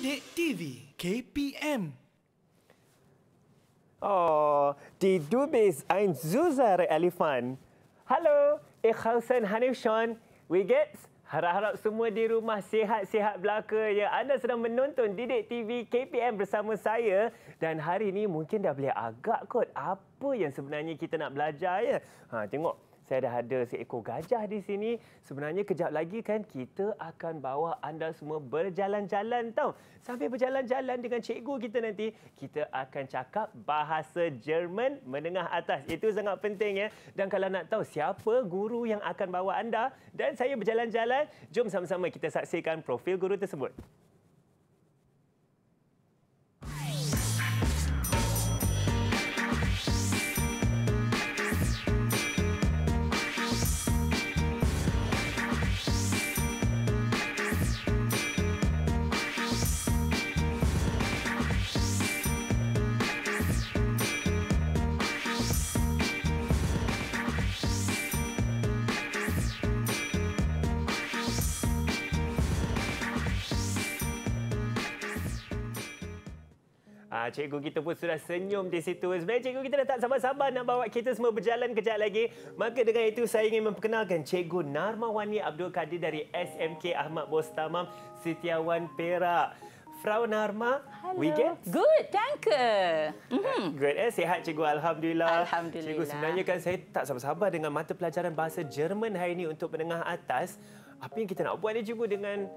Didik TV KPM Oh, die du bist ein süßer Elefant. Hallo, ich heiße Hanif Sean. Wie geht's? Harap-harap semua di rumah sihat-sihat belaka ya. Anda sedang menonton Didik TV KPM bersama saya dan hari ini mungkin dah boleh agak kot apa yang sebenarnya kita nak belajar ya. Ha, tengok saya dah ada seekor gajah di sini. Sebenarnya kejap lagi kan kita akan bawa anda semua berjalan-jalan tau. Sambil berjalan-jalan dengan cikgu kita nanti, kita akan cakap bahasa Jerman menengah atas. Itu sangat penting ya. Dan kalau nak tahu siapa guru yang akan bawa anda dan saya berjalan-jalan, jom sama-sama kita saksikan profil guru tersebut. Ah, cikgu kita pun sudah senyum di situ. Sebenarnya cikgu kita dah tak sabar-sabar nak bawa kita semua berjalan kejap lagi. Maka dengan itu saya ingin memperkenalkan Cikgu Narmawani Abdul Kadir dari SMK Ahmad Bostamam Setiawan Perak. Frau Narma, Hello. we get? Good, danke. Mm-hmm. Good eh, sihat cikgu Alhamdulillah. Alhamdulillah. Cikgu sebenarnya kan saya tak sabar-sabar dengan mata pelajaran bahasa Jerman hari ini untuk menengah atas. Apa yang kita nak buat ni cikgu dengan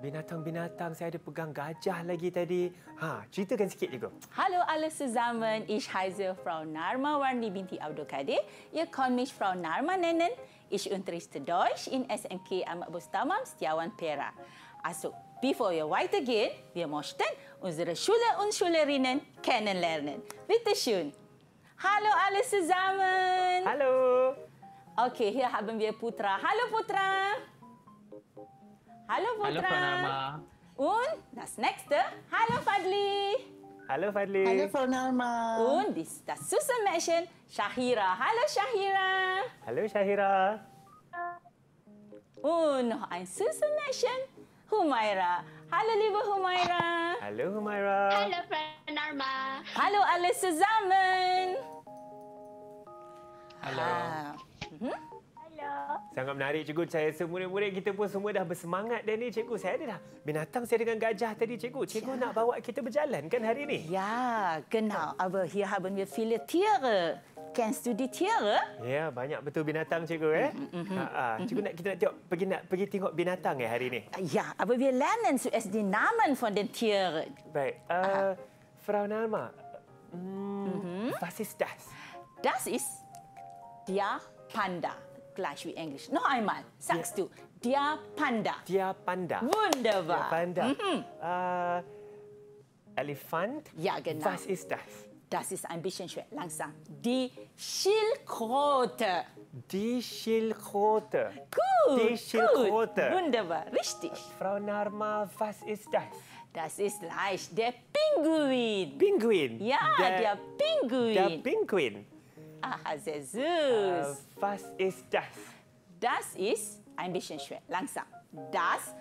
binatang-binatang? Saya ada pegang gajah lagi tadi. Ha, ceritakan sikit cikgu. Hallo alle zusammen, ich heiße Frau Narma Warni binti Abdul Kadir. Ihr könnt mich Frau Narma nennen. Ich unterrichte Deutsch in SMK Ahmad Bustamam, Setiawan Perak. Also, bevor wir weitergehen, wir möchten unsere Schüler und Schülerinnen kennenlernen. Bitte schön. Hallo alle zusammen. Halo. Okay, hier haben wir Putra. Hallo Putra. Hallo Putra. Hallo Frau Narma. Und das nächste. Hallo Fadli. Halo Fadli. Hallo Frau Narma. Und dies, das süße Mädchen Shahira. Hallo Shahira. Halo Syahira. Und noch ein süßes Mädchen Humaira. Hallo liebe Humaira. Halo Humaira. Hallo Frau Norma. Hallo alle zusammen. Halo. Ah, Halo. Sangat menarik cikgu. Saya murid-murid kita pun semua dah bersemangat dan ni cikgu. Saya ada dah binatang saya dengan gajah tadi cikgu. Cikgu nak bawa kita berjalan kan hari ini? Ja, genau. Aber hier haben wir viele Tiere. Kennst du die Tiere? Ya, banyak betul binatang cikgu eh. Ha, ha. Cikgu nak kita nak tengok pergi nak pergi tengok binatang eh hari ini. Ja, aber wir lernen zuerst die Namen von den Tieren. Baik. Uh, Frau Narma. Hmm, Was ist das? Das ist der Panda. Gleich wie Englisch. Noch einmal. Sagst du. Der Panda. Dia panda. Wunderbar. Dia panda. Uh, Elefant. Ja, genau. Was ist das? Das ist ein bisschen schwer. Langsam. Die Schildkröte. Die Schildkröte. Gut. Die Schildkröte. Gut. Wunderbar. Richtig. Frau Narma, was ist das? Das ist leicht. Der Pinguin. Pinguin. Ja, der, Pinguin. Der Pinguin. Aha, sehr Äh, süß. was ist das? Das ist ein bisschen schwer. Langsam. Das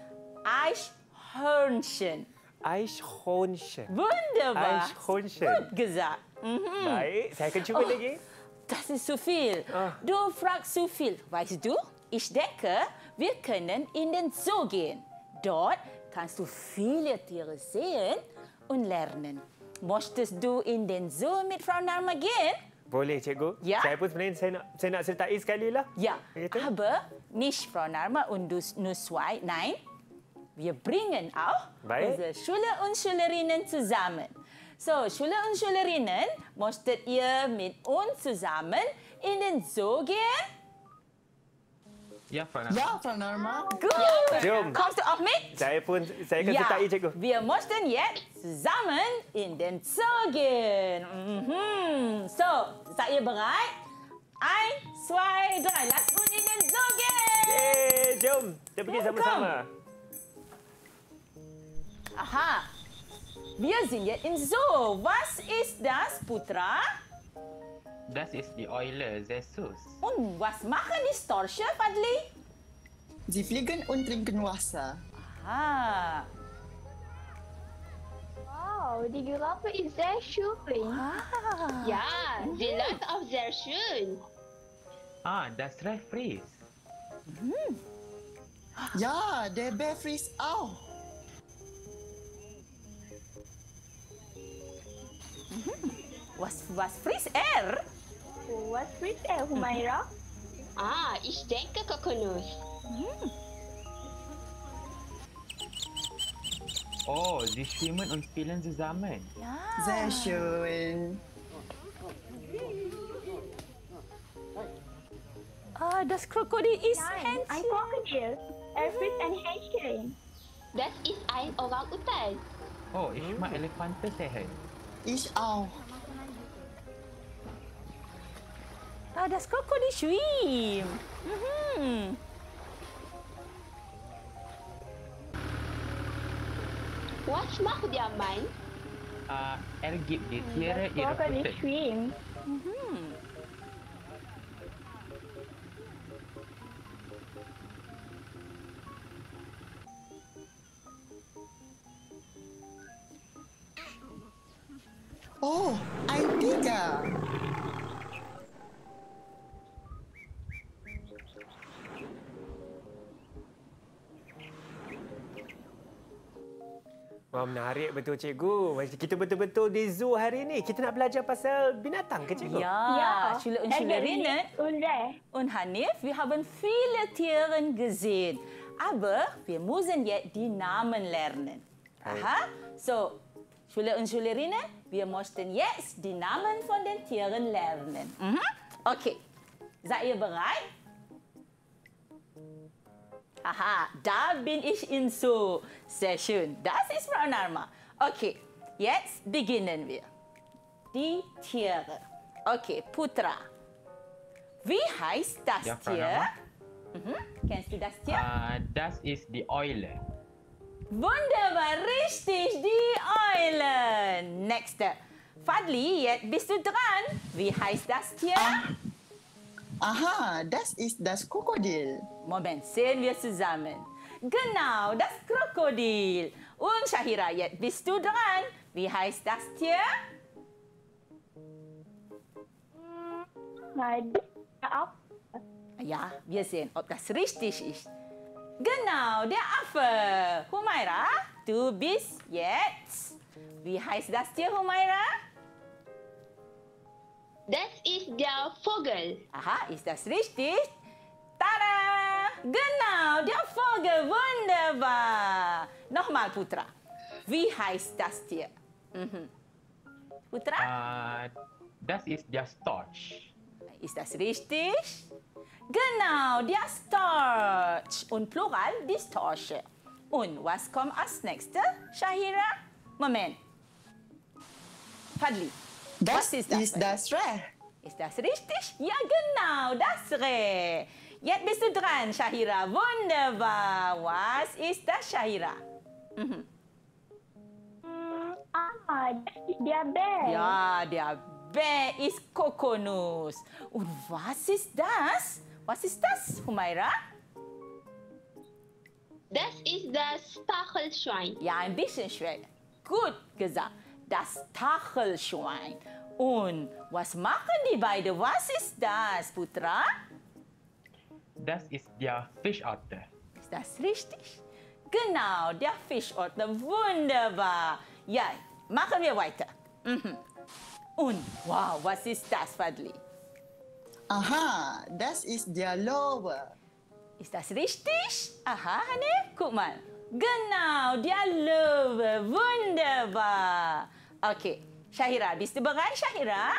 Eichhörnchen. Eichhörnchen. Wunderbar. Eichhörnchen. Gut gesagt. Mhm. Baik, saya akan cuba Oh. lagi. Das ist zu viel. Ah. Du fragst zu viel. Weißt du, ich denke, wir können in den Zoo gehen. Dort kannst du viele Tiere sehen und lernen. Möchtest du in den Zoo mit Frau Narma gehen? Boleh, cikgu. Ya. Saya pun sebenarnya saya nak, saya nak sertai sekali lah. Bitte? aber nicht Frau Narma und du nur zwei. Nein, wir bringen auch Baik. unsere Schüler und Schülerinnen zusammen. So, Schüler und Schülerinnen, möchtet ihr mit uns zusammen in den Zoo gehen? Ya. Ja, Frau Narma. Gut. Jom. Kommst du auch mit? Saya pun saya akan sertai cikgu. wir möchten jetzt zusammen in den Zoo gehen. Mhm. So, seid ihr bereit? Eins, zwei, drei. Lasst uns in den Zoo gehen. Eh, jom. Kita pergi Ya, sama-sama. Aha. Wir sind jetzt im Zoo. Was ist das, Putra? Das ist die Eule, sehr süß. Und was machen die Störche, Fadli? Sie fliegen und trinken Wasser. Aha. Oh, the giraffe is there shooting. Ah. Yeah, the lot of their shoes. Ah, that's referees. Yeah, the bear freeze out. Was was freeze air? What's with there, Humaira? Ah, it's denke coconut. Oh, die schwimmen und spielen zusammen. Ja. Sehr schön. Ah, das Krokodil ist Nein, ein handsome. Krokodil. Er frisst ein Hähnchen. Das ist ein Orang-Utan. Oh, ich mag Elefanten sehat. Ich auch. Ah, das Krokodil schwim. Mhm. Was macht der Mann? Ah, er gibt die Tiere ihre Futter. schwimmt. Oh, ein Tiger. Wah, menarik betul cikgu. Kita betul-betul di zoo hari ni. Kita nak belajar pasal binatang ke cikgu? Ja, Schüler und Schülerinnen Und der. und Hanif, wir haben viele Tiere gesehen. Aber wir müssen jetzt die Namen lernen. Aha. So, Schüler und Schülerinnen, wir möchten jetzt die Namen von den Tieren lernen. Mhm. Okay. Seid ihr bereit? Aha, da bin ich in Zoo. Sehr schön. Das ist Frau Narma. Okay, jetzt beginnen wir. Die Tiere. Okay, Putra. Wie heißt das Ja, Tier? Mhm. Kennst du das Tier? Ah, das ist die Eule. Wunderbar, richtig, die Eule. Nächste. Fadli, jetzt bist du dran. Wie heißt das Tier? Aha, das ist das Krokodil. Moment, sehen wir zusammen. Genau, das Krokodil. Und Shahira, jetzt bist du dran. Wie heißt das Tier? Nein, der Affe. Ja, wir sehen, ob das richtig ist. Genau, der Affe. Humaira, du bist jetzt. Wie heißt das Tier, Humaira? Das ist der Vogel. Aha, ist das richtig? Tada! Genau, der Vogel, wunderbar. Nochmal, Putra. Wie heißt das Tier? Mhm. Putra, Ah, das ist der Storch. ist das richtig? Genau, der Storch. Und Plural, die Storche. Und was kommt als nächstes, Shahira? Moment. Fadli, Das was ist das? ist das Reh. Ist das richtig? Ja, genau, das Reh. Jetzt bist du dran, Shahira. Wunderbar. Was ist das, Shahira? Ah, das ist der Bär. Ja, der Bär ist Kokonus. Und was ist das? Was ist das, Humaira? Das ist das Stachelschwein. Ja, ein bisschen schwer. Gut gesagt. Das Stachelschwein. Und was machen die beiden? Was ist das, Putra? Das ist der Fischotter. Ist das richtig? Genau, der Fischotter. Wunderbar. Ja, machen wir weiter. Mhm. Und, wow, was ist das, Fadli? Aha, das ist der Löwe. Ist das richtig? Aha, Hanif, guck mal. Genau, der Löwe. Wunderbar. Okay, Shahira, bist du bereit, Shahira?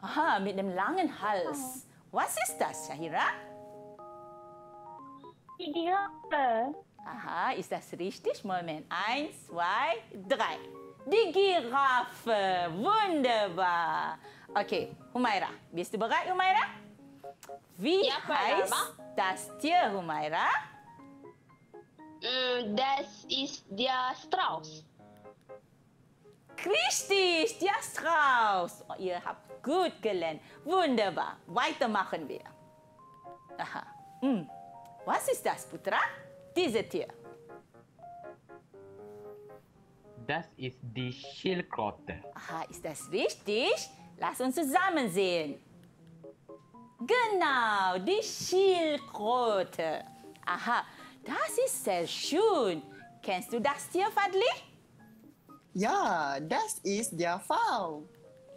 Aha, mit einem langen Hals. Was ist das, Shahira? Die Giraffe. Aha, ist das richtig? Moment. Eins, zwei, drei. Die Giraffe. Wunderbar. Okay, Humaira. Bist du bereit, Humaira? Wie Ja, heißt das Tier, Humaira? Mm, Das ist der Strauß. Richtig, der Strauß. Oh, ihr habt gut gelernt. Wunderbar. Weitermachen wir. Aha. Hm. Was ist das, Putra? Dieses Tier. Das ist die Schildkröte. Aha, ist das richtig? Lass uns zusammen sehen. Genau, die Schildkröte. Aha, das ist sehr schön. Kennst du das Tier, Fadli? Ja, das ist der V.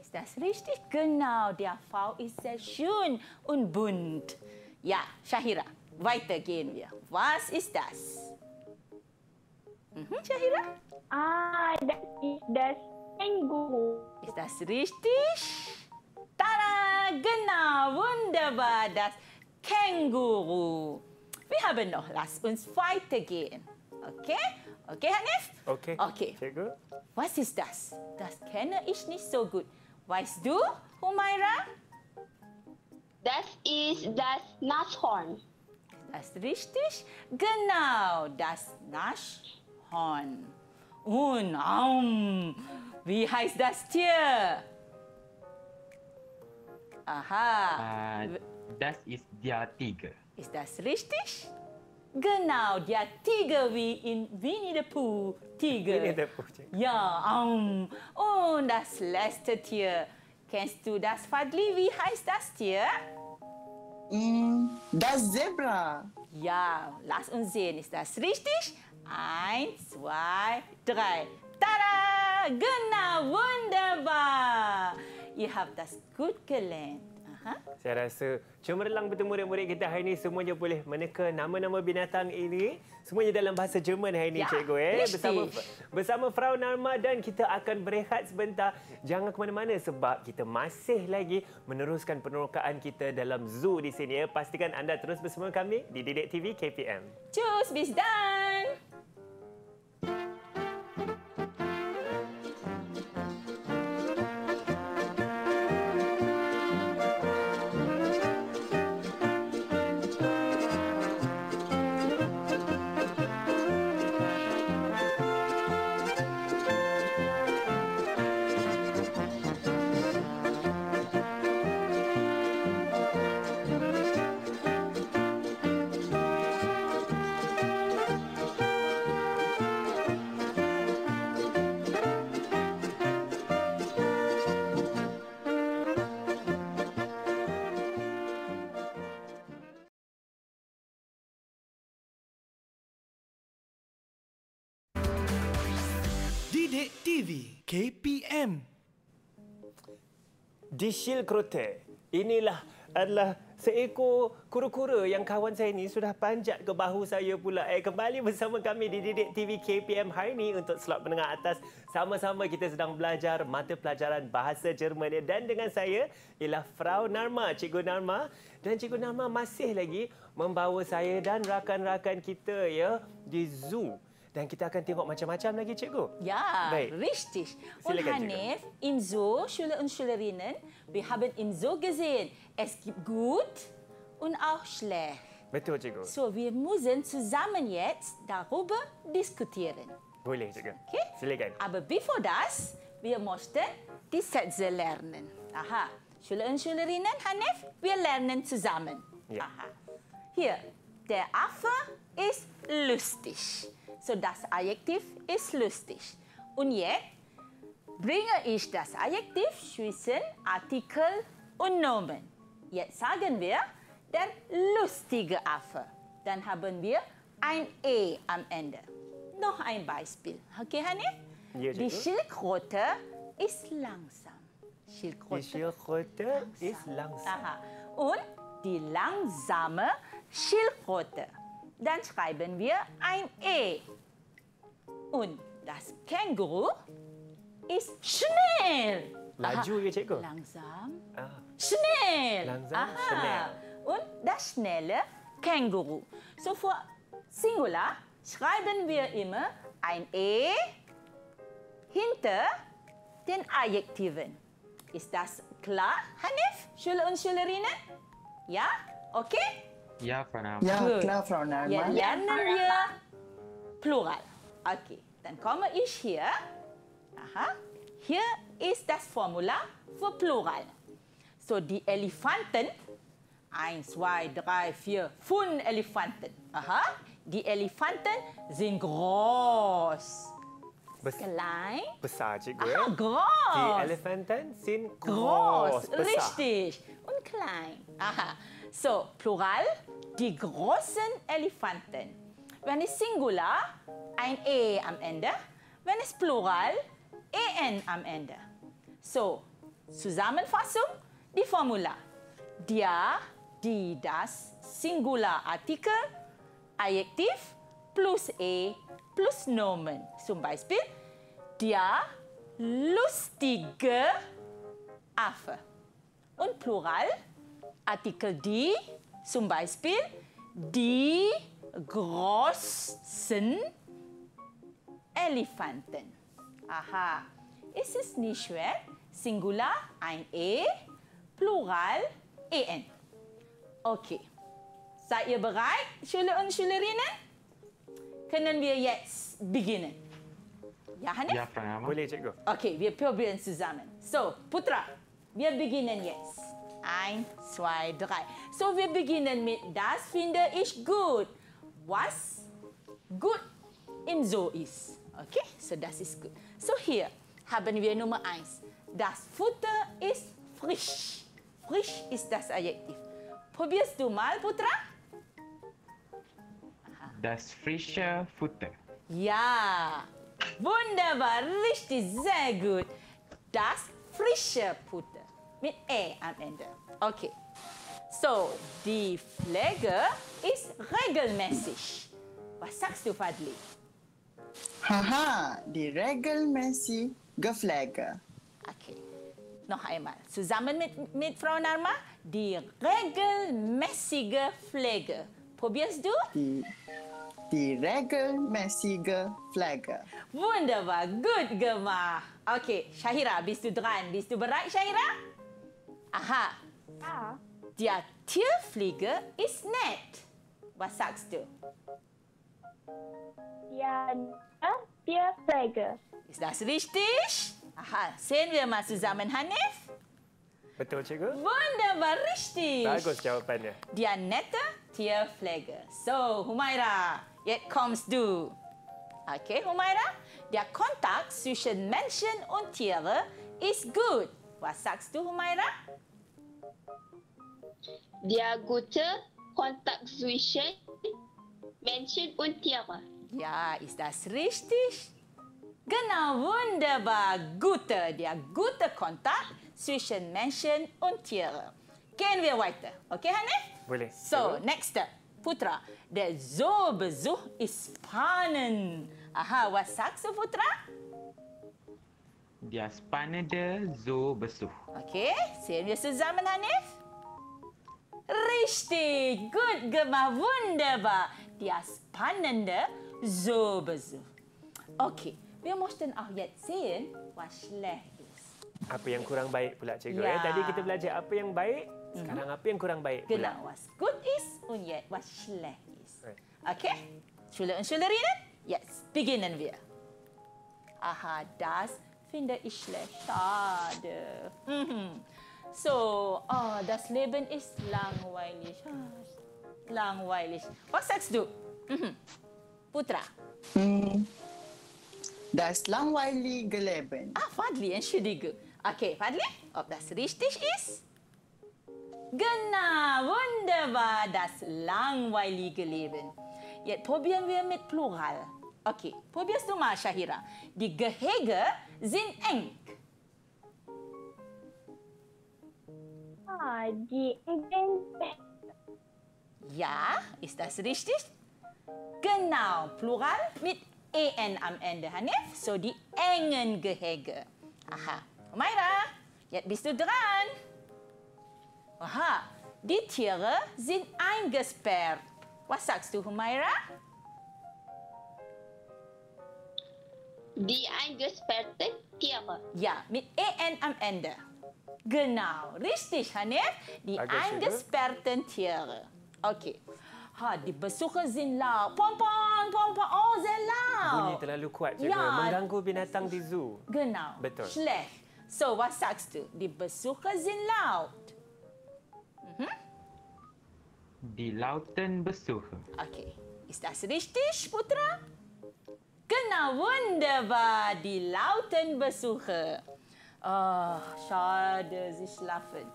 Ist das richtig? Genau, der V ist sehr schön und bunt. Ja, Shahira, weiter gehen wir. Was ist das? Mhm, Shahira? Ah, das ist das Känguru. Ist das richtig? Tada! Genau, wunderbar, das Känguru. Wir haben noch, lass uns weitergehen. Okay? Okay, Hanif? Okey. Okay. Cikgu. Was ist das? Das kenne ich nicht so gut. Weißt du, Humaira? Das ist das Nashorn. Ist das richtig? Genau, das Nashorn. Und um, wie heißt das Tier? Aha. Äh, das ist der Tiger. Ist das richtig? Genau, der Tiger wie in Winnie the Pooh. Tiger. Dah pun, cikgu. Ja, um. Und das letzte Tier. Kennst du das, Fadli? Wie heißt das Tier? Mm, das Zebra. Ja, lass uns sehen. Ist das richtig? Eins, zwei, drei. Tada! Genau, wunderbar. Ihr habt das gut gelernt. Aha. Saya rasa cemerlang betul murid-murid kita hari ini semuanya boleh meneka nama-nama binatang ini semuanya dalam bahasa Jerman hari ini Ya, cikgu eh richtig. bersama bersama Frau Narma dan kita akan berehat sebentar jangan ke mana-mana sebab kita masih lagi meneruskan penerokaan kita dalam zoo di sini ya pastikan anda terus bersama kami di Didik TV KPM Tschüss, bis dann. TV KPM di Schildkröte inilah adalah seekor kura-kura yang kawan saya ni sudah panjat ke bahu saya pula. Eh, kembali bersama kami di Didik TV KPM hari ini untuk slot menengah atas. Sama-sama kita sedang belajar mata pelajaran bahasa Jerman dan dengan saya ialah Frau Narma, Cikgu Narma dan Cikgu Narma masih lagi membawa saya dan rakan-rakan kita ya di zoo. Dan kita akan tengok macam-macam lagi cikgu. Ja, Baik. richtig. Und Silakan, Hanif, im Zoo, Schüler und Schülerinnen, wir haben im Zoo gesehen, es gibt gut und auch schlecht. Betul cikgu. So, wir müssen zusammen jetzt darüber diskutieren. Boleh cikgu. Okay? Silakan. Aber bevor das, wir mussten die Sätze lernen. Aha. Schüler und Schülerinnen, Hanif, wir lernen zusammen. Ja. Aha. Hier, der Affe ist lustig. So, das Adjektiv ist lustig. Und jetzt bringe ich das Adjektiv zwischen Artikel und Nomen. Jetzt sagen wir, der lustige Affe. Dann haben wir ein E am Ende. Noch ein Beispiel. Okay, Hanif? Die. Schildkröte ist langsam. Die Schildkröte. Schildkröte ist langsam. Aha. Und die langsame Schildkröte. Dann schreiben wir ein E. Und das Känguru ist schnell. Laju ya cikgu? Langsam. Ah. Schnell. Langsam, schnell. Und das schnelle Känguru. So für Singular schreiben wir immer ein E hinter den Adjektiven. Ist das klar, Hanif, Schüler und Schülerinnen? Ja? Okay? Ja, Frau Nam. Ja, klar, Frau Jetzt Narma. lernen wir Plural. Okay, dann komme ich hier. Aha. Hier ist das Formular für Plural. So, die Elefanten. Eins, zwei, drei, vier, fünf Elefanten. Aha. Die Elefanten sind groß. Bes- klein. Besar cikgu. Ah, eh. groß. Die Elefanten sind Groß, groß. Besar. richtig. Und klein. Aha. So, Plural, die großen Elefanten. Wenn es Singular, ein E am Ende. Wenn es Plural, EN am Ende. So, Zusammenfassung, die Formula. Dia, die, das, Singularartikel, Adjektiv plus E plus Nomen. Zum Beispiel, der lustige Affe. Und Plural, Artikel die, zum Beispiel, die großen Elefanten. Aha, ist es nicht schwer? Singular, ein E, Plural, EN. Okay. Seid ihr bereit, Schüler und Schülerinnen? Können wir jetzt beginnen? Ja, Hanif? Ja, Frau Narma. Boleh cikgu. Okay, wir probieren zusammen. So, Putra, wir beginnen jetzt. Eins, zwei, drei. So, wir beginnen mit das finde ich gut. Was gut im So ist. Okay, so das ist gut. So, hier haben wir Nummer eins. Das Futter ist frisch. Frisch ist das Adjektiv. Probierst du mal, Putra? Das frische Futter. Ja, wunderbar, richtig, sehr gut. Das frische Futter mit E am Ende. Okay. So, die Pflege ist regelmäßig. Was sagst du, Fadli? Haha, die regelmäßig Gepflege. Okay. Noch einmal. Zusammen mit, mit Frau Narma. Die regelmäßige Pflege. Probierst du? Die, die regelmäßige Pflege. Wunderbar, gut gemacht. Okay, Syahira, bist du dran? Bist du bereit, Syahira? Aha, Ja. Der Tierpfleger ist nett. Was sagst du? Ja, Tierpflege. Ist das richtig? Aha, sehen wir mal zusammen, Hanif. Betul cikgu? Wunderbar, richtig. Bagus jawapannya. Der nette Tierpfleger. So, Humaira, jetzt kommst du. Okay, Humaira? Der Kontakt zwischen Menschen und Tieren ist gut. Was sagst du, Humaira? Der gute Kontakt zwischen Menschen und Tieren. Ja, ist das richtig? Genau, wunderbar. Gute, der gute Kontakt zwischen Menschen und Tieren. Gehen wir weiter. Okay, Hanif? Boleh. So, next step. Putra, der Zoobesuch ist spannend. Aha, was sagst du, Putra? Der spannende Zoobesuch. Okay, sehen wir zusammen, Hanif? Richtig, gut gemacht, wunderbar. Der spannende Zoobesuch. Okay, wir möchten auch jetzt sehen, was schlecht ist. Apa yang kurang baik pula cikgu? Ya. Eh? Tadi kita belajar apa yang baik, sekarang apa yang kurang baik pula. Genau, was gut ist und jetzt was schlecht ist. Okay? Schüler und Schülerinnen, jetzt beginnen wir. Aha, das finde ich schlecht. Schade. Mhm. So, oh, das Leben ist langweilig. Ah, Langweilig. Was sagst du? Mhm. Putra. Hm. Das langweilige Leben. Ah, Fadli, entschuldige. Okay, Fadli, ob das richtig ist? Genau, wunderbar, das langweilige Leben. Jetzt probieren wir mit Plural. Okay, probierst du mal, Shahira. Die Gehege sind eng. Die Enten. Ja, ist das richtig? Genau, Plural mit en am Ende, Hanif. So die engen Gehege. Aha, Humaira, jetzt bist du dran. Aha, die Tiere sind eingesperrt. Was sagst du, Humaira? Die eingesperrten Tiere. Ja, mit en am Ende. Genau, richtig, Hanif. Die eingesperrten Tiere. Okay. Ha, die Besucher sind laut. Pompon, pompon. Oh, sehr Bunyi laut. terlalu kuat cikgu. Ya. Mengganggu binatang di zoo. Genau. Betul. Schlecht. So, was sagst du? Die Besucher sind laut. Die lauten Besucher. Okay. Ist das richtig, Putra? Genau, wunderbar. Die Lauten Besucher. Oh, schade, sie schlafen.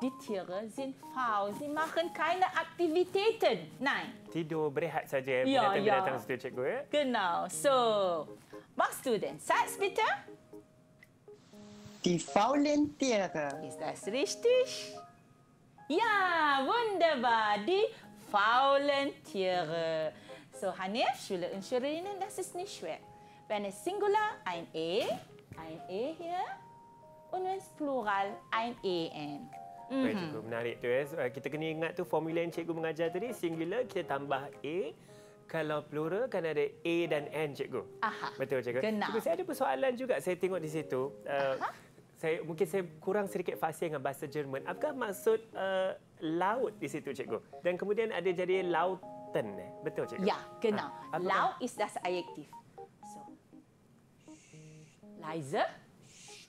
Die Tiere sind faul. Sie machen keine Aktivitäten. Nein. Tidur berehat saja Ya, binatang-binatang ya. situ cikgu ya. Genau. So, machst du den Satz bitte? Die faulen Tiere. Ist das richtig? Ja, wunderbar. Die faulen Tiere. So, Hanif, Schule und Schülerinnen, das ist nicht schwer. Wenn es Singular, ein E, ein E hier. Es Plural, ein EN. Baik cikgu, menarik tu ya. So, uh, Kita kena ingat tu formula yang cikgu mengajar tadi, singular kita tambah A. Kalau plural kan ada A dan N cikgu. Aha. Betul cikgu. Genau. Cikgu saya ada persoalan juga saya tengok di situ. Uh, saya mungkin saya kurang sedikit fasih dengan bahasa Jerman. Apakah maksud uh, laut di situ cikgu? Dan kemudian ada jadi lautan eh? Betul cikgu? Genau. Ah, apakah- Laut ist das Adjektiv. So. Leise.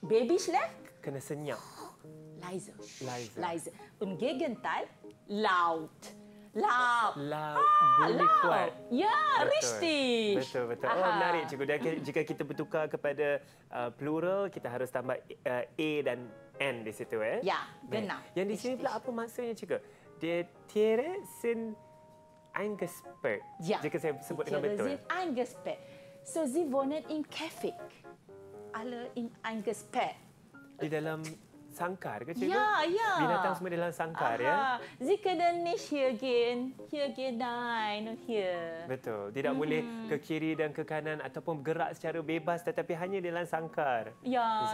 Baby schläft. Kena senyap. Leise. Leise. Leise. Und Gegenteil, laut. Laut. Laut Ah, bunyi laut. kuat. Ya, Betul. richtig. Betul, betul. Oh, Aha. menarik cikgu. Dan jika kita bertukar kepada uh, plural, kita harus tambah uh, A dan N di situ eh. Ya, genau. Yang di sini pula apa maksudnya cikgu? Die Tiere sind eingesperrt. Ja. Jika saya sebut dengan Tiere betul. sind eingesperrt. So, sie wohnen im Käfig. Alle im eingesperrt. Di dalam sangkar ke cikgu? Ja, ja. Binatang semua dalam sangkar ya. Aha. Sie können nicht hier gehen. Hier geht nein und hier. Betul. Tidak boleh ke kiri dan ke kanan ataupun bergerak secara bebas tetapi hanya dalam sangkar.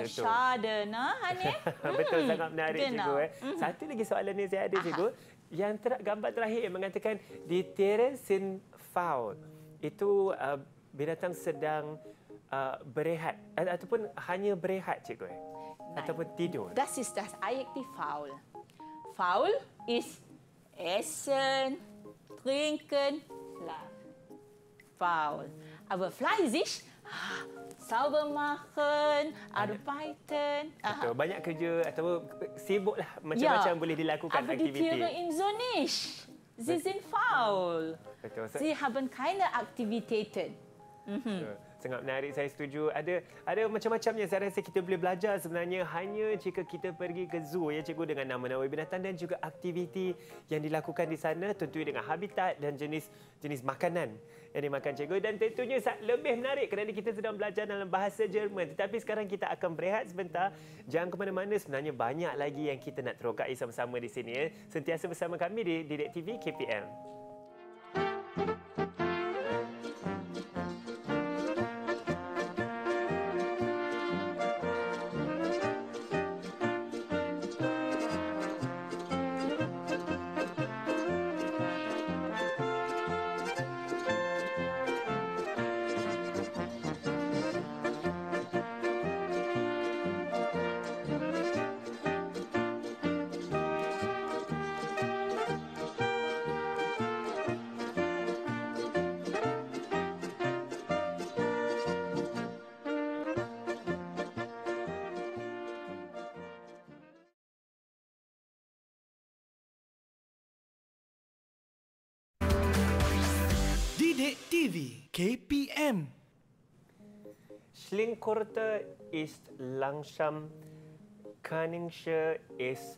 Schade, ne, Hanif? Betul Hmm, sangat menarik genau. cikgu eh. Satu lagi soalan yang saya ada cikgu. Yang ter- gambar terakhir mengatakan di sind faul. Itu uh, binatang sedang uh, berehat ataupun hanya berehat cikgu eh. Ataupun tidur. Das ist das Adjektiv faul. Faul ist essen, trinken, schlafen. Faul. Aber fleißig, ah, sauber machen, arbeiten. Betul. Aha. Banyak kerja ataupun sibuklah macam-macam boleh dilakukan aber die aktiviti. Tiere im Zoo nicht. Sie sind faul. Betul. Sie haben keine Aktivitäten. Betul. Sangat menarik. Saya setuju. Ada ada macam-macam yang saya rasa kita boleh belajar sebenarnya hanya jika kita pergi ke zoo ya cikgu dengan nama-nama binatang dan juga aktiviti yang dilakukan di sana tentunya dengan habitat dan jenis jenis makanan yang dimakan cikgu. Dan tentunya lebih menarik kerana kita sedang belajar dalam bahasa Jerman. Tetapi sekarang kita akan berehat sebentar. Jangan ke mana-mana. Sebenarnya banyak lagi yang kita nak terokai sama-sama di sini ya. Sentiasa bersama kami di Didik TV KPM Didik TV KPM Schlinkkorte ist langsam, Cunningsche ist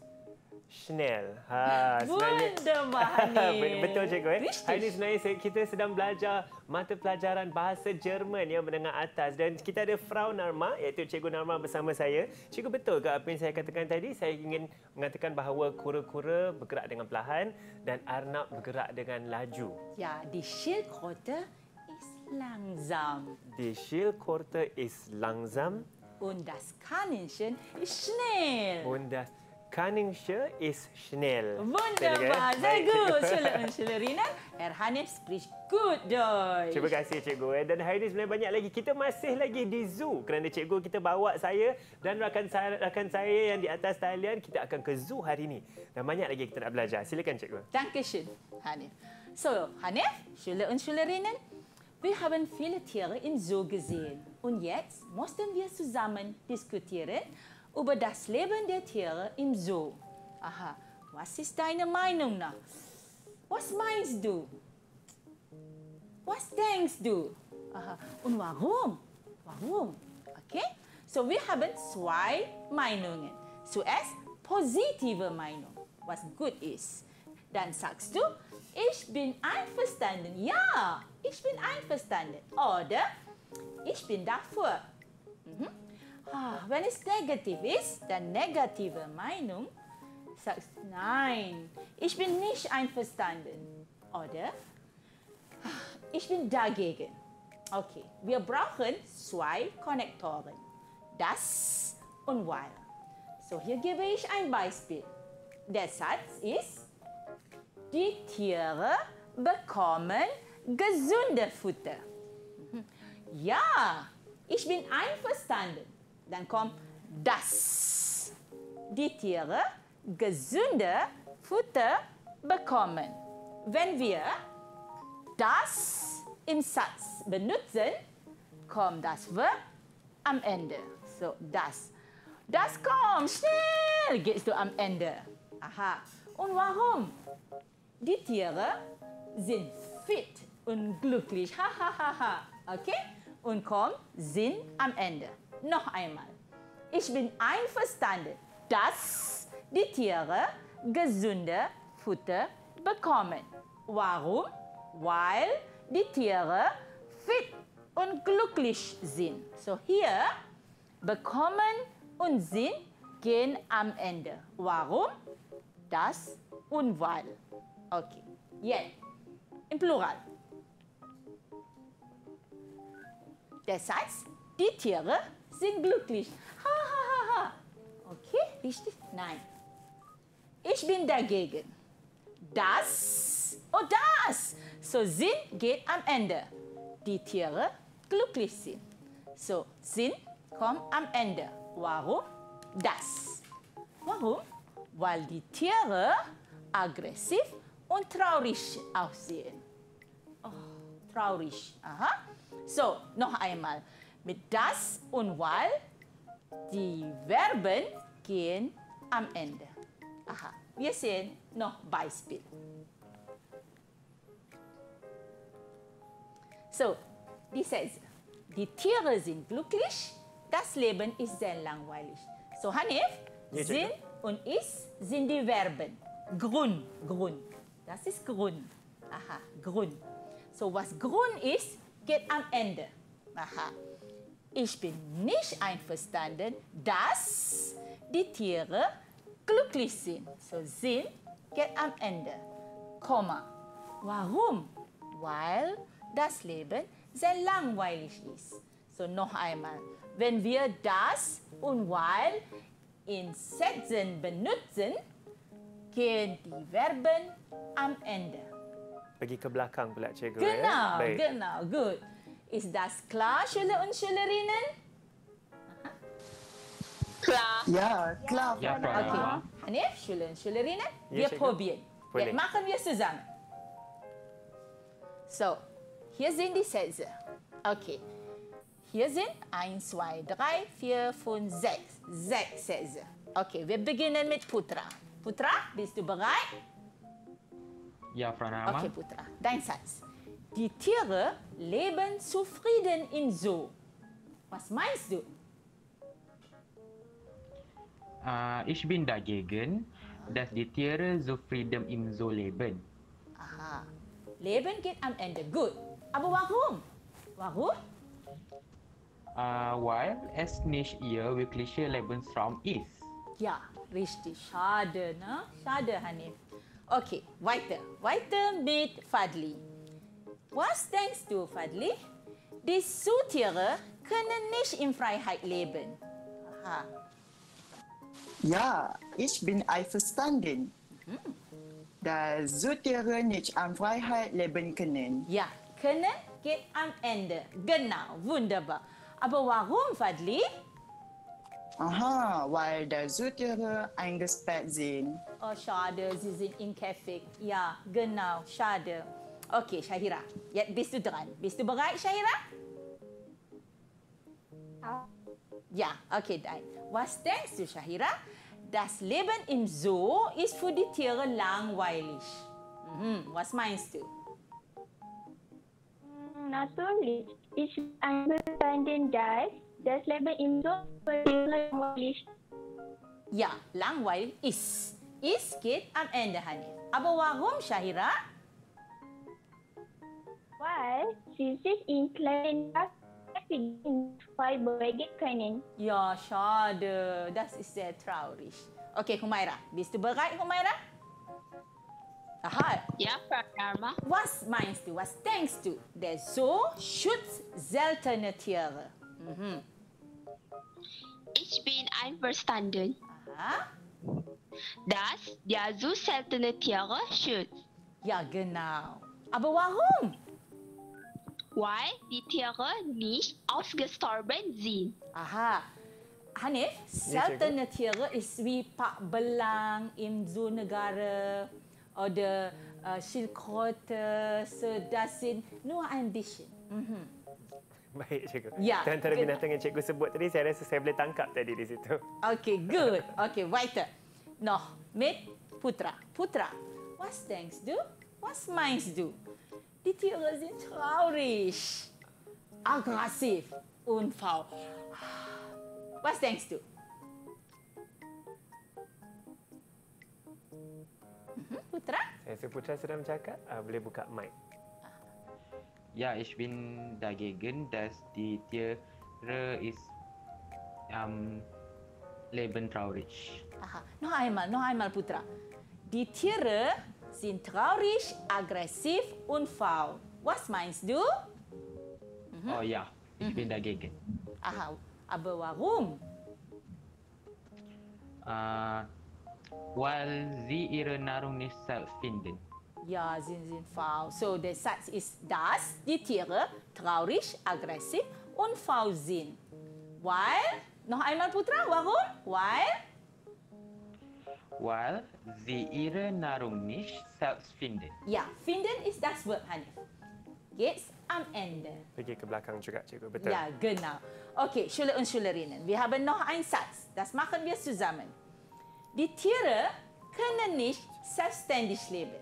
schnell. Ha, Wunderbar, Hanif. Betul cikgu eh. Hari ini sebenarnya se- kita sedang belajar mata pelajaran bahasa Jerman yang menengah atas dan kita ada Frau Narma iaitu Cikgu Narma bersama saya. Cikgu betul ke apa yang saya katakan tadi? Saya ingin mengatakan bahawa kura-kura bergerak dengan perlahan dan arnab bergerak dengan laju. Ja, die Schildkröte ist langsam. Die Schildkröte ist langsam Und das Kaninchen ist schnell. und das Cunningsche ist schnell. Wunderbar, sehr Baik, gut, cikgu. Schüler und Schülerinnen. Herr Hanif spricht gut Deutsch. Terima kasih cikgu. eh. Dan hari ini sebenarnya banyak lagi. Kita masih lagi di zoo kerana cikgu kita bawa saya dan rakan saya, rakan saya yang di atas talian. Kita akan ke zoo hari ini. Dan banyak lagi kita nak belajar. Silakan cikgu. Dankeschön, Hanif. So, Hanif, Schüler und Schülerinnen, wir haben viele Tiere im Zoo gesehen. Und jetzt mussten wir zusammen diskutieren über das Leben der Tiere im Zoo. Aha, was ist deine Meinung nach? Was meinst du? Was denkst du? Aha. Und warum? Warum? Okay. So wir haben zwei Meinungen. Zuerst positive Meinung, was gut ist. Dann sagst du, ich bin einverstanden. Ja, ich bin einverstanden. Oder ich bin dafür. Mhm. Ah, wenn es negativ ist, dann negative Meinung, sagst nein, ich bin nicht einverstanden. Oder ich bin dagegen. Okay, wir brauchen zwei Konnektoren. Das und weil. So, hier gebe ich ein Beispiel. Der Satz ist, die Tiere bekommen gesunde Futter. Mhm. Ja, ich bin einverstanden. Dann kommt das. Die Tiere gesunde Futter bekommen. Wenn wir das im Satz benutzen, kommt das Verb am Ende. So, das. Das kommt schnell, gehst du am Ende. Aha. Und warum? Die Tiere sind fit und glücklich. Ha, ha, ha, ha. Okay? Und kommt Sinn am Ende. Noch einmal. Ich bin einverstanden, dass die Tiere gesunde Futter bekommen. Warum? Weil die Tiere fit und glücklich sind. So hier bekommen und sind gehen am Ende. Warum? Das und weil. Okay. Jetzt im Plural. Der Satz, die Tiere sind glücklich. Ha, ha, ha, ha. Okay, richtig? Nein. Ich bin dagegen. Das und das. So Sinn geht am Ende. Die Tiere glücklich sind. So Sinn kommt am Ende. Warum? Das. Warum? Weil die Tiere aggressiv und traurig aussehen. Oh, traurig. Aha. So, noch einmal. Mit das und weil die Verben gehen am Ende. Aha. Wir sehen noch Beispiel. So, die Sätze. Die Tiere sind glücklich, das Leben ist sehr langweilig. So, Hanif, Ja, sind und ist sind die Verben. Grund, Grund. Das ist Grund. Aha, Grund. So, was Grund ist, geht am Ende. Aha. Ich bin nicht einverstanden, dass die Tiere glücklich sind. So, sind geht am Ende. Komma. Warum? Weil das Leben sehr langweilig ist. So, noch einmal. Wenn wir das und weil in Sätzen benutzen, gehen die Verben am Ende. Pergi ke belakang pula cikgu. Genau, eh? Baik. genau, good. Ist das klar, Schüler und Schülerinnen? Klar. Ja, klar. Ja, Frau Okay. Hanif, Schüler und Schülerinnen, wir probieren. Jetzt machen wir zusammen. So, hier sind die Sätze. Okay. Hier sind 1, 2, 3, 4, 5, 6. Sechs Sätze. Okay, wir beginnen mit Putra. Putra, bist du bereit? Ja, Frau Nama. Okay, Putra, dein Satz. Die Tiere leben zufrieden in Zoo. Was meinst du? Uh, ich bin dagegen, dass die Tiere zufrieden im Zoo leben. Aha. Leben geht am Ende gut. Aber warum? Warum? Uh, weil es nicht ihr wirklicher Lebensraum ist. Ja, richtig. Schade, ne? Schade, Hanif. Okay, weiter. Weiter mit Fadli. Was denkst du, Fadli? Die Zootiere können nicht in Freiheit leben. Aha. Ja, ich bin einverstanden. Da Zootiere nicht an Freiheit leben können. Ja, können geht am Ende. Genau, wunderbar. Aber warum, Fadli? Aha, weil die Zootiere eingesperrt sind. Oh, schade, sie sind in Käfig. Ja, genau, schade. Okay, Shahira, jetzt bist du dran. Bist du bereit, Shahira? Ja, okay, dann. Was denkst du, Shahira? Das Leben im Zoo ist für die Tiere langweilig. Mhm, was meinst du? Natürlich. ich einverstanden, dass das Leben im Zoo langweilig Ja, langweilig ist. Ist geht am Ende, Hanif. Aber warum, Syahira? Weil sie sich in kleinen Käfigen zwei bewegen können. Ja, schade. Das ist sehr traurig. Okay, Humaira. Bist du bereit, Humaira? Aha. Ja, Frau Dharma. Was meinst du? Was denkst du? Der Zoo schützt seltene Tiere. Mhm. Ich bin einverstanden, Aha. dass der Zoo seltene Tiere schützt, Ja, genau. Aber warum? Weil die Tiere nicht ausgestorben sind. Aha. Hanif, seltene Tiere ist wie Pak Belang im Zoo Negara oder uh, Schildkröte. So das sind nur ein bisschen. Mhm. Baik, cikgu. Ya, Dan antara kena- binatang yang cikgu sebut tadi, saya rasa saya boleh tangkap tadi di situ. Okay, good. Okay, weiter. Noch mit Putra. Putra, was denkst du? Was meinst du? Die Tiere sind traurig, aggressiv und faul. Was denkst du? Mhm, Putra? Saya Putra sedang bercakap, uh, boleh buka mic. Ja, ich bin dagegen, dass die Tiere ist ähm, leben traurig. Aha. Noch einmal, noch einmal, Putra. Die Tiere sind traurig, aggressiv und faul. Was meinst du? Oh ja, ich bin dagegen. Aha. Aber warum? Äh, weil sie ihre Nahrung nicht selbst finden. Ja, sie sind faul. So, der Satz ist, dass die Tiere traurig, aggressiv und faul sind. Weil, noch einmal, Putra, warum? Weil, Weil sie ihre Nahrung nicht selbst finden. ja, finden ist das Verb, Hanif. Geht's am Ende. Pergi ke belakang juga, cikgu. Betul. Ja, genau. Okay, Schüler und Schülerinnen, wir haben noch einen Satz. Das machen wir zusammen. Die Tiere können nicht selbstständig leben.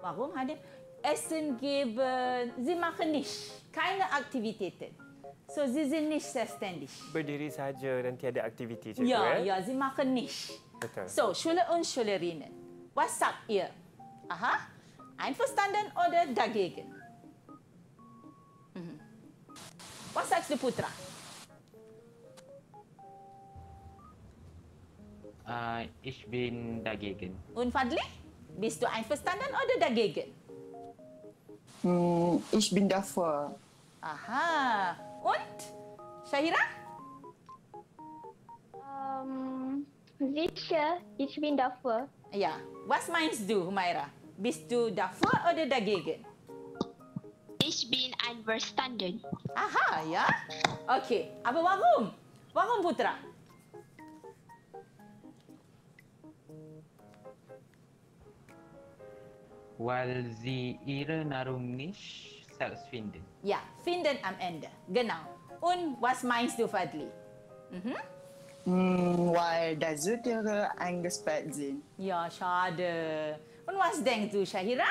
Warum, Hanif? Essen geben, sie machen nicht. Keine Aktivitäten. So, sie sind nicht selbstständig. Berdiri saja dan tiada aktiviti, cikgu. Ja, eh? ja, sie machen nicht. Betul. So, Schüler und Schülerinnen, was sagt ihr? Aha, einverstanden oder dagegen? Mhm. Was sagst du, Putra? Äh, ich bin dagegen. Und Fadli, bist du einverstanden oder dagegen? Hmm, ich bin dafür. Aha. Und? Syahira? Ähm, sicher, ich bin dafür. Ja. Was meinst du, Humaira? Bist du dafür oder dagegen? Ich bin einverstanden. Aha, ja. Okay. Aber warum? Warum, Putra? Weil sie ihre Nahrung nicht selbst finden. Ja, finden am Ende. Genau. Und was meinst du, Fadli? Hmm, weil der Zootiere eingesperrt sind. Ja, schade. Und was denkst du, Syahira?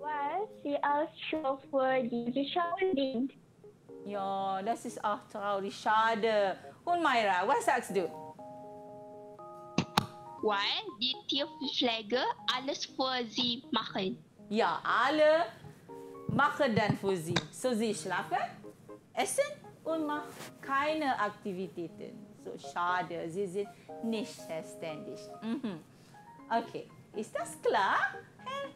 Weil sie als Chauffeur die Zuschauer sind. Ja, das ist auch traurig. Schade. Und Myra, was sagst du? Weil die Tierpfleger alles für sie machen. Ja, alle machen dann für sie. So, sie schlafen, essen und machen keine Aktivitäten. So, schade. Sie sind nicht selbstständig. Mhm. Okay, ist das klar, Herr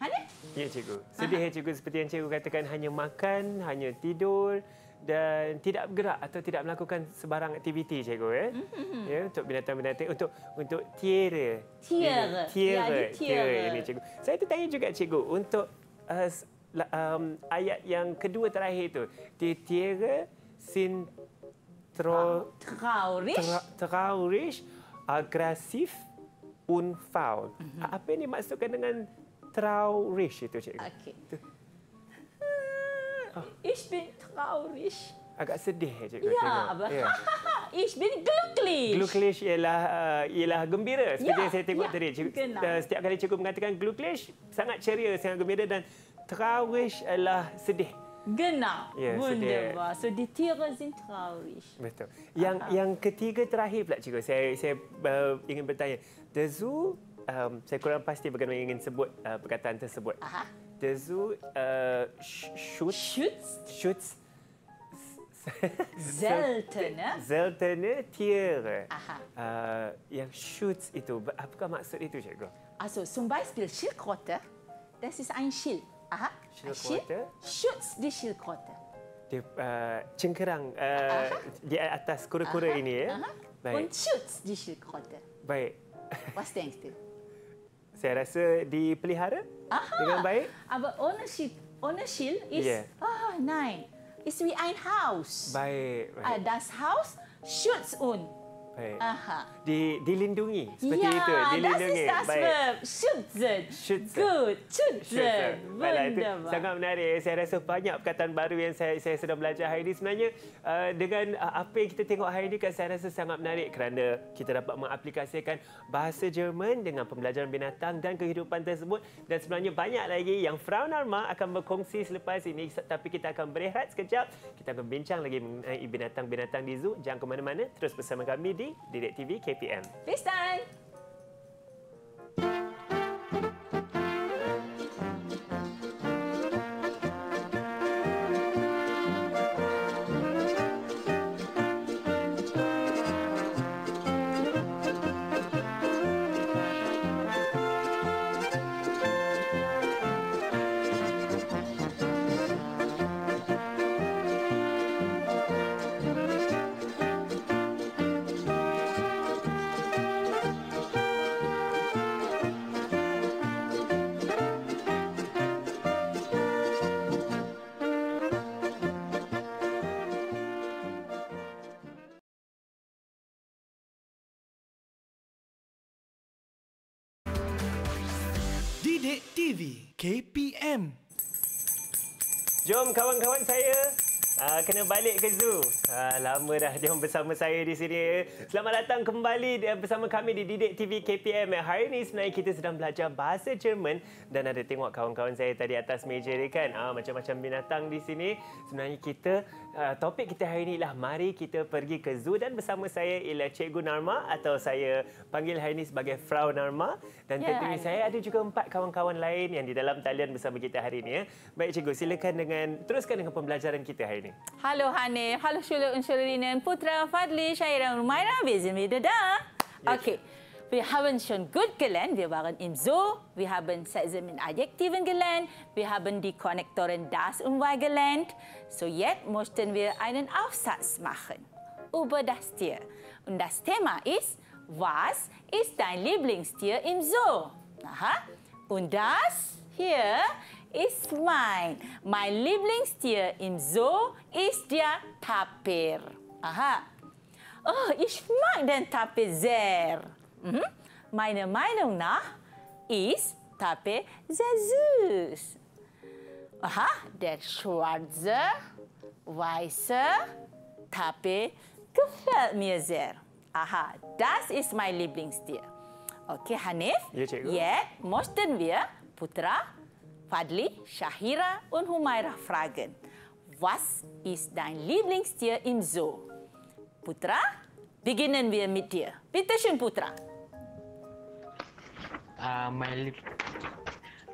Hanif? Ya, cikgu. Sedih ya, cikgu. Seperti yang cikgu katakan, hanya makan, hanya tidur dan tidak bergerak atau tidak melakukan sebarang aktiviti, cikgu. Eh? Mhm. Ya, untuk binatang-binatang, untuk untuk tiara. Tiara. Ini, Tiara. Ya, dia tiara. ini, cikgu. Saya tertanya juga, cikgu, untuk uh, um, ayat yang kedua terakhir itu. Die Tiere sind tro, Traurig. tra, traurig, aggressiv und faul. Mhm. Apa yang dimaksudkan dengan traurig itu, cikgu? Okay. Ich bin traurig. Agak sedih ya, cikgu. Ja, tengok. aber Ya. ich bin glücklich. Gluklish ialah uh, ialah gembira seperti Ya, yang saya tengok ya, tadi. Cikgu, genau. uh, setiap kali cikgu mengatakan gluklish sangat ceria, sangat gembira dan traurig adalah sedih. Genau. Sedih. Wunderbar. So die Tiere sind traurig. Betul. Yang yang ketiga terakhir pula cikgu saya saya uh, ingin bertanya. The zoo um, saya kurang pasti bagaimana ingin sebut uh, perkataan tersebut. Aha. The zoo uh, sh- shoots shoots seltener. seltene Tiere. Aha. Uh, yang shoots itu apakah maksud itu cikgu? Also zum Beispiel Schildkröte, das ist ein Schild. Aha. Ein Schildkröte? Schild schützt die Schildkröte. Dia uh, cengkerang uh, di atas kura-kura ini ya. Aha. Baik. Und schützt die Schildkröte. Baik. Was denkst du? Saya rasa dipelihara dengan baik. Aber ohne Schild, ohne Schild ist, Ja. ah nein, ist wie ein Haus. Baik, baik. Ah, das Haus schützt uns. Baik. Aha. Di, dilindungi seperti ja, itu, das dilindungi. ist das Verb. Schützen. Schützen. Gut, schützen. Baiklah, itu sangat menarik. Saya rasa banyak perkataan baru yang saya saya sedang belajar hari ini. Sebenarnya uh, dengan uh, apa yang kita tengok hari ini kan saya rasa sangat menarik kerana kita dapat mengaplikasikan bahasa Jerman dengan pembelajaran binatang dan kehidupan tersebut. Dan sebenarnya banyak lagi yang Frau Norma akan berkongsi selepas ini. Tapi kita akan berehat sekejap. Kita akan bincang lagi mengenai binatang-binatang di zoo. Jangan ke mana-mana. Terus bersama kami di Didik TV KPM. Bis dann. Didik TV KPM Jom kawan-kawan saya uh, kena balik ke zoo. Uh, lama dah jom bersama saya di sini. Selamat datang kembali uh, bersama kami di Didik TV KPM. Hari ini sebenarnya kita sedang belajar bahasa Jerman dan ada tengok kawan-kawan saya tadi atas meja ni kan. Uh, macam-macam binatang di sini. Sebenarnya kita uh, topik kita hari ini lah mari kita pergi ke zoo. Dan bersama saya ialah Cikgu Narma atau saya panggil hari ini sebagai Frau Narma. Dan Ya, tentunya saya ada juga empat kawan-kawan lain yang di dalam talian bersama kita hari ini ya. Baik cikgu, silakan dengan teruskan dengan pembelajaran kita hari ini. Hallo Hanif, Schüler und Schülerinnen, Putra, Fadli, Shaira und Mayra, wir sind wieder da. Okay, wir haben schon gut gelernt, wir waren im Zoo, wir haben Sätze mit Adjektiven gelernt, wir haben die Konnektoren das und weil gelernt. So jetzt möchten wir einen Aufsatz machen über das Tier. Und das Thema ist, was ist dein Lieblingstier im Zoo? Aha. Und das hier ist mein. Mein Lieblingstier im Zoo ist der Tapir. Aha. Oh, ich mag den Tapir sehr. Mhm. Meiner Meinung nach ist Tapir sehr süß. Aha, der schwarze, weiße Tapir gefällt mir sehr. Aha, das ist mein Lieblingstier. Okay, Hanif? Ja. Jetzt möchten wir Putra, Fadli, Shahira und Humaira fragen. Was ist dein Lieblingstier im Zoo? Putra, beginnen wir mit dir. Bitte schön, Putra. Uh, my, li-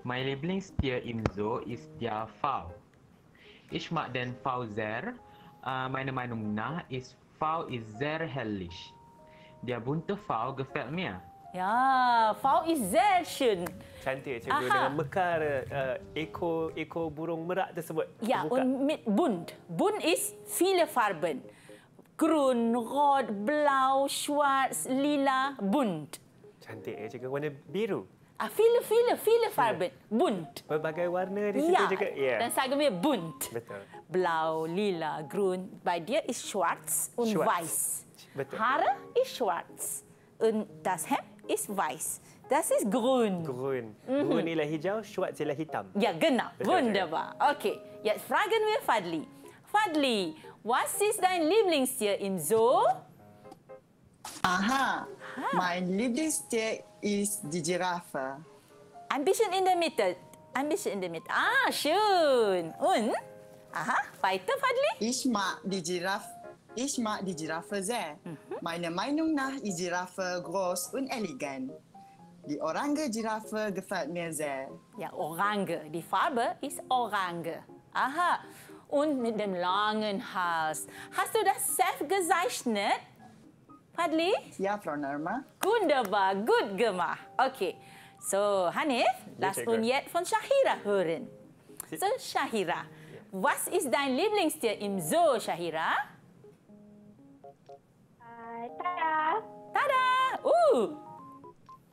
my Lieblingstier im Zoo ist der V. Ich mag den V sehr. Uh, meiner Meinung nach ist V ist sehr herrlich. Der bunte V gefällt mir. Ja, V ist sehr schön. Cantik cikgu Aha. dengan mekar uh, ekor ekor burung merak tersebut. Terbuka. und mit bunt. Bunt ist viele Farben. Grün, rot, blau, schwarz, lila, bunt. Cantik ya cikgu warna biru. Ah, viele, viele, viele Farben. Bunt. Berbagai warna di situ Ja, juga. Ya. dann sagen wir bunt. Betul. Blau, lila, grün. Bei dir ist schwarz und Schwarz. weiß. Betul. Haare ist schwarz. Und das Hemd ist weiß. Das ist grün. Grün. Mhm. Grün ialah hijau, schwarz ialah hitam. Ja, genau. Betul, Wunderbar. Okay, jetzt fragen wir Fadli. Fadli, was ist dein Lieblingstier im Zoo? Aha, mein Lieblingstier ist die Giraffe. Ein bisschen in der Mitte. Ein bisschen in der Mitte. Ah, schön. Und? Aha, weiter, Fadli. Ich mag die Giraffe. Ich mag die Giraffe sehr. Meine Meinung nach ist Giraffe groß und elegant. Die orange Giraffe gefällt mir sehr. Ja, Orange. Die Farbe ist Orange. Aha. Und mit dem langen Hals. Hast du das selbst gezeichnet? Fadli? Ja, Frau Norma. Wunderbar, gut gemacht. Okay. So, Hanif, Cikgu. uns jetzt von Shahira hören. So, Shahira, was ist dein Lieblingstier im Zoo, Shahira? Uh, tada! Tada! Uh!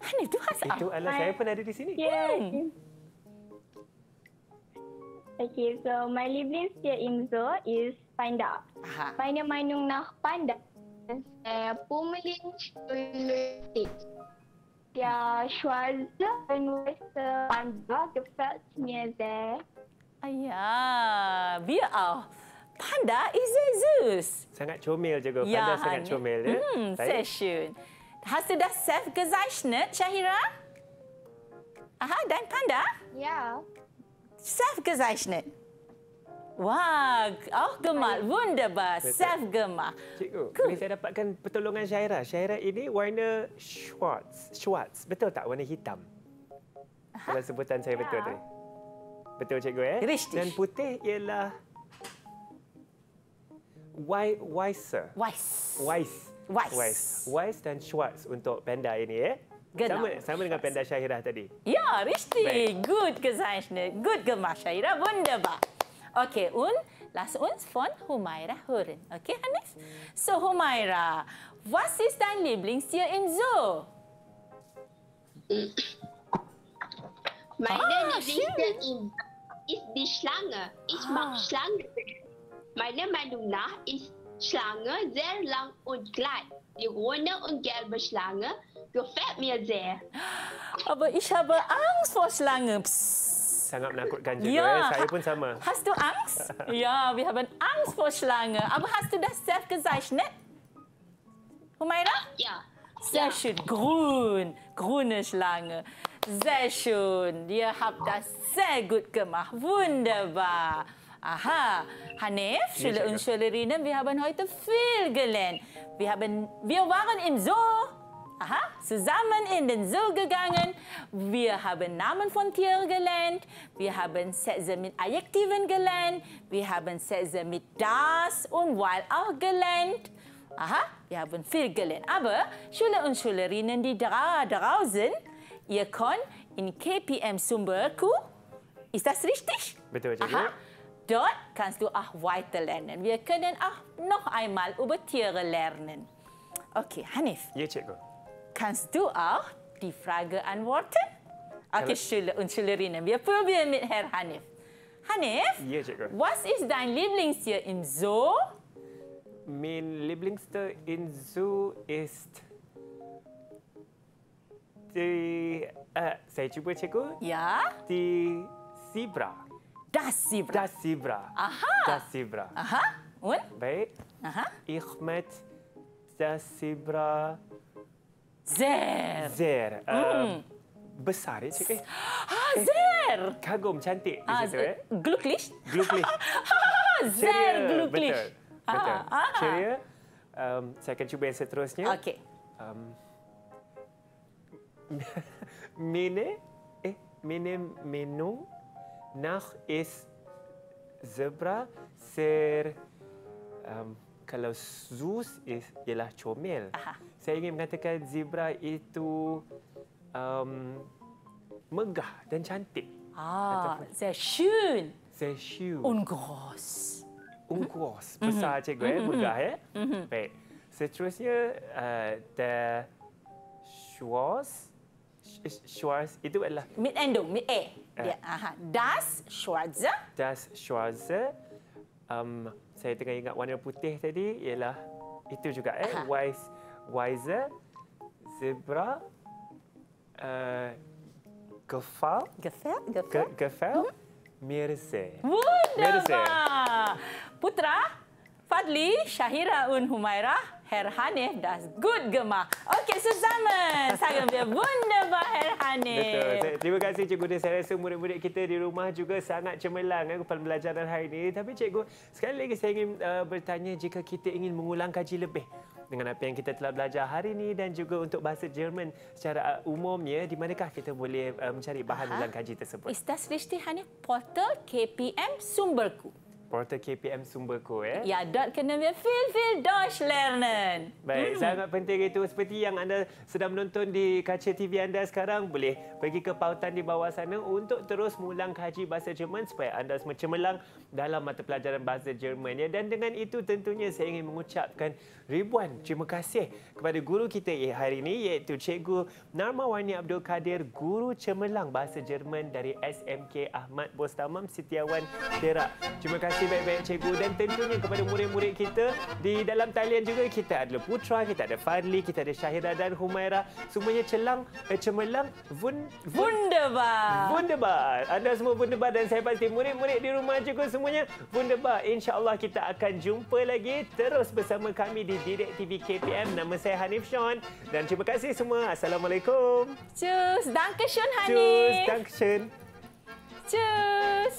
Hanif, du hast Itu adalah saya pun ada di sini. Yeah. Okay, so my Lieblingstier im Zoo is Panda. Aha. Meine Meinung nach Panda sehr pummelig lustig. Der schwarze und weiße Panda gefällt mir sehr. Ah. Panda sehr süß. Sangat comel juga. Panda sangat Hanif. comel. Ya? Hm, sehr schön. Hast du das selbst gezeichnet, Shahira? Aha, dein Panda? Ja. Selbst gezeichnet. Wah, auch gemacht. Wunderbar. Betul. Selbst gemacht. Cikgu, Good. boleh saya dapatkan pertolongan Syaira? Syaira ini warna Schwarz. Schwarz. Betul tak warna hitam? Kalau sebutan saya betul Ya. tadi. Betul cikgu eh? Richtig. Dan putih ialah Wei- Weiser. Weiss. Weiss. Weiss. Weiss. Weiss dan Schwarz untuk panda ini eh. Genau. Sama, sama dengan panda Syahirah tadi. Ja, richtig. Baik. Gut gezeichnet. Gut gemacht, Shaira. Wunderbar. Okay, und lass uns von Humaira hören. Okay, Hanif? So, Humaira, was ist dein Lieblingstier im Zoo? Meine Ah, Lieblingstier ist die Schlange. Ich mag Ah. Schlangen. Meiner Meinung nach ist Schlange sehr lang und klein. Die runde und gelbe Schlange gefällt mir sehr. Aber ich habe Angst vor Schlangen. Psst. Sangat menakutkan cikgu Ja. eh. Saya pun sama. Hast du Angst? ja, wir haben Angst vor Schlangen. Aber hast du das selbst gezeichnet? Humaira? Ja. Sehr schön. Grün. Grüne Schlange. Sehr schön. Ihr habt das sehr gut gemacht. Wunderbar. Aha. Hanif, Schüler und Schülerinnen, wir haben heute viel gelernt. Wir, haben, wir waren im Zoo. Aha, zusammen in den Zoo gegangen. Wir haben Namen von Tieren gelernt. Wir haben Sätze mit Adjektiven gelernt. Wir haben Sätze mit das und weil auch gelernt. Aha, wir haben viel gelernt. Aber Schüler und Schülerinnen, die da draußen, ihr könnt in KPM Sumberku, ist das richtig? Betul, cikgu. Aha, dort kannst du auch weiter lernen. Wir können auch noch einmal über Tiere lernen. Okay, Hanif, Ya cikgu. Kannst du auch die Frage antworten? Okay, Schüler und Schülerinnen, wir probieren mit Herrn Hanif. Hanif, Ya cikgu. was ist dein Lieblingstier im Zoo? Mein Lieblingstier in Zoo ist die, uh, saya cuba cikgu, Ja, die Zebra. das Zebra. Das Zebra. Aha. Das Zebra. Aha, und? Baik, Aha, ich mag das Zebra sehr. sehr uh, besar ya cikgu. Ah, sehr. Kagum cantik di Ah, situ eh. glücklich? Glücklich. Ah, Ceria. glücklich. Betul. Betul. Ah. Ceria. Um, saya akan cuba yang seterusnya. Okay. Um, meine, eh, meine Meinung nach ist Zebra sehr, um, kalau Zeus is, ialah comel. Aha. Saya ingin mengatakan zebra itu um, megah dan cantik. Ah, sehr schön Sehr schön. und groß. Ungkos. Besar cikgu eh, megah eh. Baik. Seterusnya uh, the Schwarz Sch- Schwarz itu adalah Mit Endung, mit E. Dia, aha. Das Schwarze. das Schwarze. Um, saya tengah ingat warna putih tadi ialah itu juga eh Aha. Wise Wiser Zebra uh, Gefal? Ge? Gefal Mirze. Wunderbar. Putra, Fadli, Shahira und Humaira, Herr Hanif, das gut gemacht. Okey, zusammen. Sagen wir wunderbar, Herr Hanif. Betul. Terima kasih Cikgu saya rasa murid-murid kita di rumah juga sangat cemerlang eh, pembelajaran hari ini. Tapi Cikgu, sekali lagi saya ingin uh, bertanya jika kita ingin mengulang kaji lebih dengan apa yang kita telah belajar hari ini dan juga untuk bahasa Jerman secara uh, umumnya, di manakah kita boleh uh, mencari bahan Aha. ulang kaji tersebut? Ist das richtig, Hanif? Portal KPM Sumberku. Portal KPM Sumberko eh. Ja, dort können wir viel, viel Deutsch lernen. Baik, sangat penting itu seperti yang anda sedang menonton di kaca TV anda sekarang boleh pergi ke pautan di bawah sana untuk terus mengulang kaji bahasa Jerman supaya anda semua cemerlang dalam mata pelajaran bahasa Jerman ya dan dengan itu tentunya saya ingin mengucapkan ribuan terima kasih kepada guru kita hari ini iaitu Cikgu Narma Warni Abdul Kadir guru cemerlang bahasa Jerman dari SMK Ahmad Bostamam Setiawan Perak. Terima kasih baik-baik cikgu dan tentunya kepada murid-murid kita di dalam talian juga kita ada Putra, kita ada Fadli, kita ada Syahira dan Humaira. Semuanya celang, eh, cemerlang, vun, vun, Wunderbar. Wunderbar. Anda semua wunderbar dan saya pasti murid-murid di rumah juga semuanya wunderbar. InsyaAllah kita akan jumpa lagi terus bersama kami di Direct TV KPM. Nama saya Hanif Sean dan terima kasih semua. Assalamualaikum. Tschüss. Dankeschön, Tschüss. Hanif. Dankeschön. Tschüss.